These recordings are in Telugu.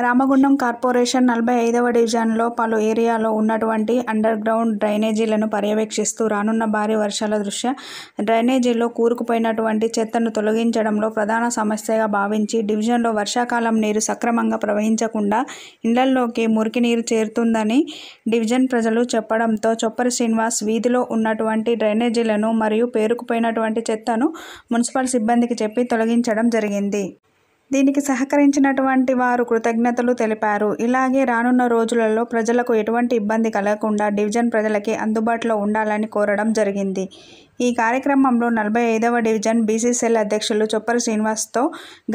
రామగుండం కార్పొరేషన్ నలభై ఐదవ డివిజన్లో పలు ఏరియాలో ఉన్నటువంటి అండర్ గ్రౌండ్ డ్రైనేజీలను పర్యవేక్షిస్తూ రానున్న భారీ వర్షాల దృష్ట్యా డ్రైనేజీల్లో కూరుకుపోయినటువంటి చెత్తను తొలగించడంలో ప్రధాన సమస్యగా భావించి డివిజన్లో వర్షాకాలం నీరు సక్రమంగా ప్రవహించకుండా ఇళ్ళల్లోకి మురికి నీరు చేరుతుందని డివిజన్ ప్రజలు చెప్పడంతో చొప్పరి శ్రీనివాస్ వీధిలో ఉన్నటువంటి డ్రైనేజీలను మరియు పేరుకుపోయినటువంటి చెత్తను మున్సిపల్ సిబ్బందికి చెప్పి తొలగించడం జరిగింది. దీనికి సహకరించినటువంటి వారు కృతజ్ఞతలు తెలిపారు. ఇలాగే రానున్న రోజులలో ప్రజలకు ఎటువంటి ఇబ్బంది కలగకుండా డివిజన్ ప్రజలకి అందుబాటులో ఉండాలని కోరడం జరిగింది. ఈ కార్యక్రమంలో నలభై ఐదవ డివిజన్ బీసీసీఎల్ అధ్యక్షులు చొప్పరి శ్రీనివాస్తో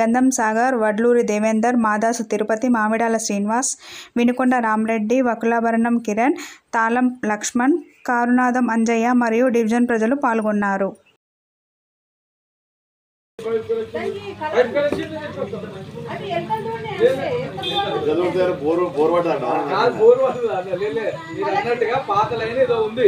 గంధం సాగర్ వడ్లూరి దేవేందర్ మాదాసు తిరుపతి మామిడాల శ్రీనివాస్ వినుకొండ రామరెడ్డి వకులాభరణం కిరణ్ తాళం లక్ష్మణ్ కారునాథం అంజయ్య మరియు డివిజన్ ప్రజలు పాల్గొన్నారు. బోర్ బోర్ అన్నట్టుగా పాత లైన్ ఏదో ఉంది.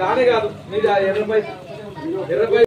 రానే కాదు. మీరు ఆ ఎర్రపై ఎర్రపై